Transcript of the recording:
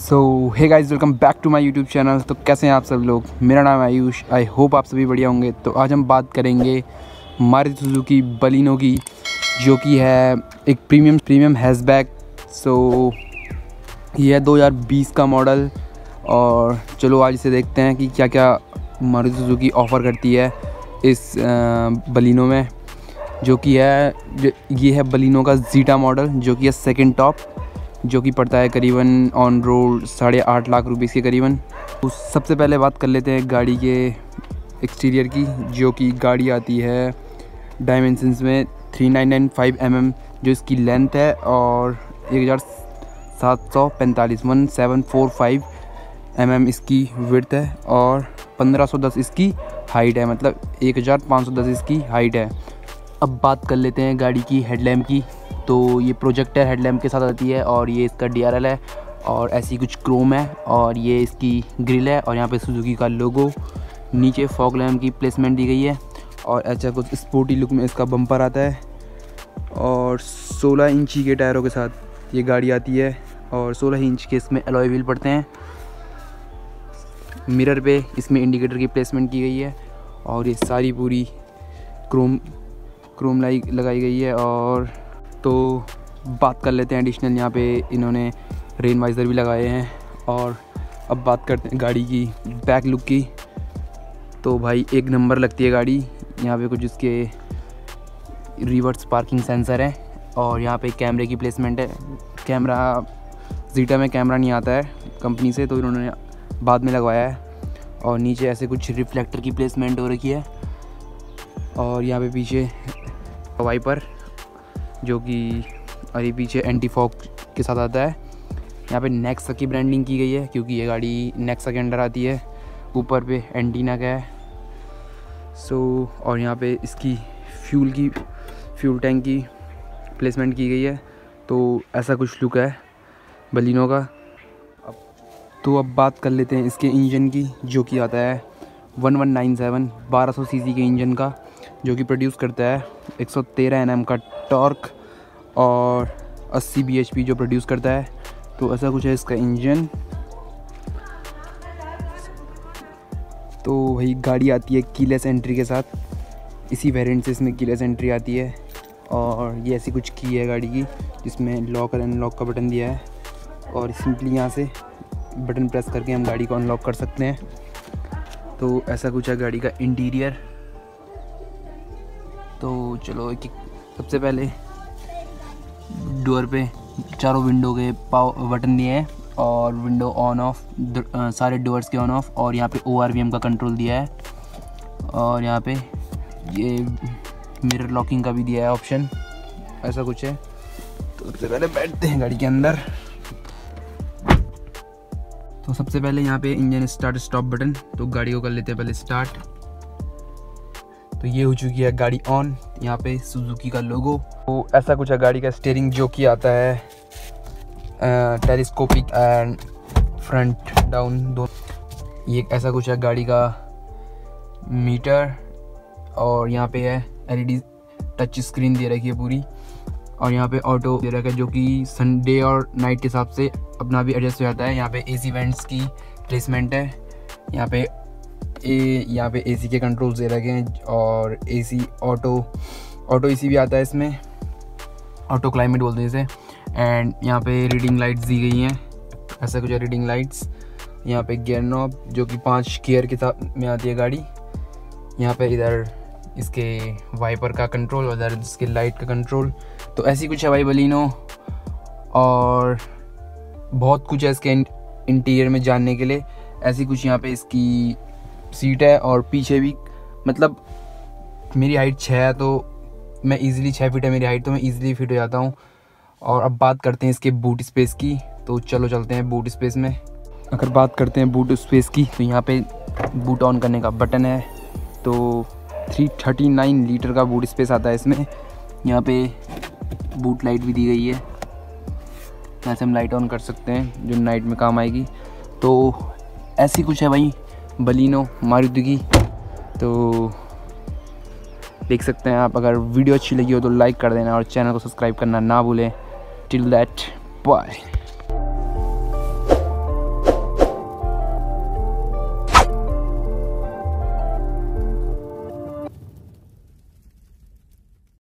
So hey guys welcome back to my YouTube channel तो कैसे हैं आप सब लोग? मेरा नाम आयुष. आई होप आप सभी बढ़िया होंगे. तो आज हम बात करेंगे मारुति सुजुकी बलिनो की, जो कि है एक प्रीमियम प्रीमियम हैज़बैक सो ये है 2020 का मॉडल और चलो आज इसे देखते हैं कि क्या क्या मारुति सुजुकी ऑफ़र करती है. इस बलिनो में, जो कि है ये है बलिनो का जीटा मॉडल जो कि है सेकंड टॉप जो कि पड़ता है करीबन ऑन रोड साढ़े आठ लाख रुपीज़ के करीबन। तो सबसे पहले बात कर लेते हैं गाड़ी के एक्सटीरियर की, जो कि गाड़ी आती है डायमेंशंस में three nine nine five M M जो इसकी लेंथ है और एक हज़ार सात सौ पैंतालीस one seven four five M M इसकी विर्थ है और पंद्रह सौ दस इसकी हाइट है मतलब एक हज़ार पाँच सौ दस इसकी हाइट है। अब बात कर लेते हैं गाड़ी की हेडलैम्प की। तो ये प्रोजेक्टर हेडलैम्प के साथ आती है और ये इसका डीआरएल है और ऐसी कुछ क्रोम है और ये इसकी ग्रिल है और यहाँ पे सुजुकी का लोगो नीचे फॉग लैम्प की प्लेसमेंट दी गई है और ऐसा कुछ स्पोर्टी लुक में इसका बम्पर आता है। और 16 इंची के टायरों के साथ ये गाड़ी आती है और 16 इंच के इसमें एलॉय व्हील पड़ते हैं। मिरर पे इसमें इंडिकेटर की प्लेसमेंट की गई है और ये सारी पूरी क्रोम क्रोम लाइट लगाई गई है और तो बात कर लेते हैं एडिशनल यहाँ पे इन्होंने रेन वाइज़र भी लगाए हैं और अब बात करते हैं गाड़ी की बैक लुक की। तो भाई एक नंबर लगती है गाड़ी, यहाँ पे कुछ इसके रिवर्स पार्किंग सेंसर है और यहाँ पे कैमरे की प्लेसमेंट है। कैमरा जीटा में कैमरा नहीं आता है कंपनी से तो इन्होंने बाद में लगवाया है। और नीचे ऐसे कुछ रिफ्लेक्टर की प्लेसमेंट हो रखी है। और यहाँ पे पीछे वाइपर जो कि अरे पीछे एंटी फॉक के साथ आता है। यहाँ पे नेक्सा की ब्रांडिंग की गई है क्योंकि ये गाड़ी नेक्सा के अंडर आती है। ऊपर पे एंटीना का है। सो so, और यहाँ पे इसकी फ्यूल की फ्यूल टैंक की प्लेसमेंट की गई है। तो ऐसा कुछ लुक है बलिनों का। तो अब बात कर लेते हैं इसके इंजन की, जो कि आता है वन वन नाइन सेवन बारह सौ सी सी के इंजन का, जो कि प्रोड्यूस करता है। 113 एनएम का टॉर्क और 80 bhp जो प्रोड्यूस करता है। तो ऐसा कुछ है इसका इंजन। तो वही गाड़ी आती है कीलेस एंट्री के साथ। इसी वेरिएंट से इसमें कीलेस एंट्री आती है। और ये ऐसी कुछ की है गाड़ी की, जिसमें लॉक और अनलॉक का बटन दिया है। और सिंपली यहाँ से बटन प्रेस करके हम गाड़ी को अनलॉक कर सकते हैं। तो ऐसा कुछ है गाड़ी का इंटीरियर तो चलो एक सबसे पहले डोर पे चारों विंडो के पाव बटन दिए हैं और विंडो ऑन ऑफ़ सारे डोर्स के ऑन ऑफ़ और यहाँ पे ओ का कंट्रोल दिया है। और यहाँ पे ये मिरर लॉकिंग का भी दिया है ऑप्शन ऐसा कुछ है। तो सबसे पहले बैठते हैं गाड़ी के अंदर। तो सबसे पहले यहाँ पे इंजन स्टार्ट स्टॉप बटन तो गाड़ी को कर लेते हैं पहले स्टार्ट तो ये हो चुकी है गाड़ी ऑन यहाँ पे सुजुकी का लोगो तो ऐसा कुछ है गाड़ी का स्टेयरिंग जो कि आता है टेलीस्कोपिक एंड फ्रंट डाउन दो। ये ऐसा कुछ है गाड़ी का मीटर और यहाँ पे है एलईडी टच स्क्रीन दे रखी है पूरी। और यहाँ पे ऑटो दे रखा है, जो कि संडे और नाइट के हिसाब से अपना भी एडजस्ट हो जाता है। यहाँ पे एसी वेंट्स की प्लेसमेंट है। यहाँ पे ए यहाँ पे एसी के कंट्रोल्स दे रखे हैं और एसी ऑटो ऑटो एसी भी आता है इसमें। ऑटो क्लाइमेट बोलते हैं इसे। एंड यहाँ पे रीडिंग लाइट्स दी गई हैं। ऐसा कुछ है रीडिंग लाइट्स यहाँ पे गियर नॉब जो कि पाँच गियर के साथ में आती है गाड़ी। यहाँ पे इधर इसके वाइपर का कंट्रोल और इधर इसके लाइट का कंट्रोल तो ऐसी कुछ है भाई बलिनो और बहुत कुछ है इसके इंटीरियर में जानने के लिए। ऐसी कुछ यहाँ पे इसकी सीट है और पीछे भी मतलब मेरी हाइट छः है तो मैं इजीली छः फीट है मेरी हाइट तो मैं इजीली फिट हो जाता हूँ। और अब बात करते हैं इसके बूट स्पेस की तो चलो चलते हैं बूट स्पेस में। अगर बात करते हैं बूट स्पेस की तो यहाँ पे बूट ऑन करने का बटन है। तो 339 लीटर का बूट स्पेस आता है इसमें। यहाँ पे बूट लाइट भी दी गई है। यहाँ से हम लाइट ऑन कर सकते हैं, जो नाइट में काम आएगी। तो ऐसी कुछ है भाई, बलिनो, मारुति तो देख सकते हैं आप, अगर वीडियो अच्छी लगी हो तो लाइक कर देना और चैनल को सब्सक्राइब करना ना भूलें। Till that bye